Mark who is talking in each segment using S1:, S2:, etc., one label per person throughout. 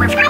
S1: Let's go!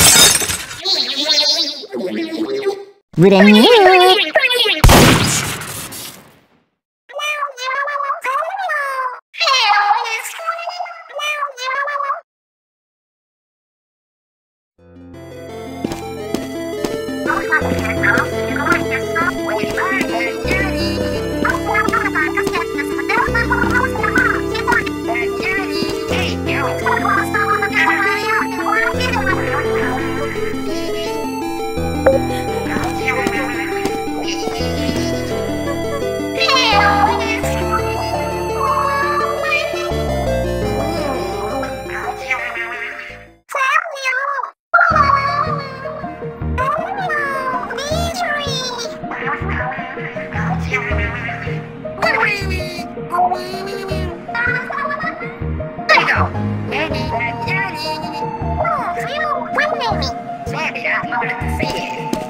S1: ブレミュー Sandy, I go. to see it.